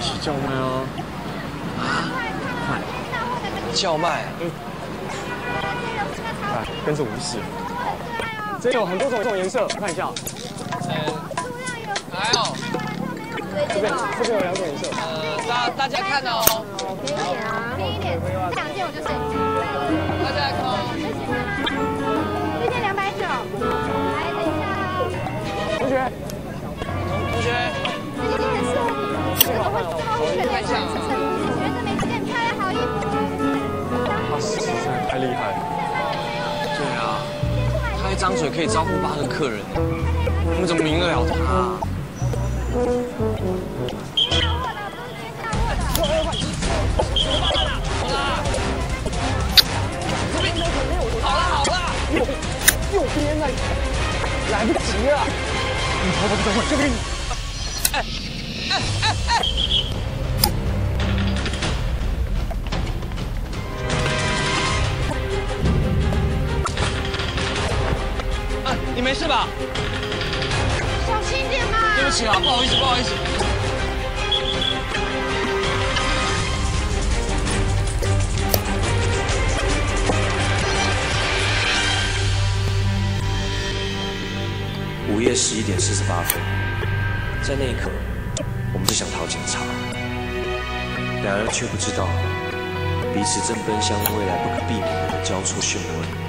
一起叫卖哦。快，叫卖。嗯。来，跟着我一起。这有很多种这种颜色，看一下。还有。这边这边有两种颜色。呃，大大家看到哦。便宜点啊，便宜点，这两件我就省。大家来看哦。这件两百九。来，等一下。同学。厉害了。对啊，他一张嘴可以招呼八个客人，我们怎么赢得了他？右边呢？来不及了！你跑跑等会，交给你。哎哎你没事吧？小心点嘛！对不起啊，不好意思，不好意思。午夜十一点四十八分，在那一刻，我们就想逃警察，然而却不知道，彼此正奔向未来不可避免的交错漩涡里。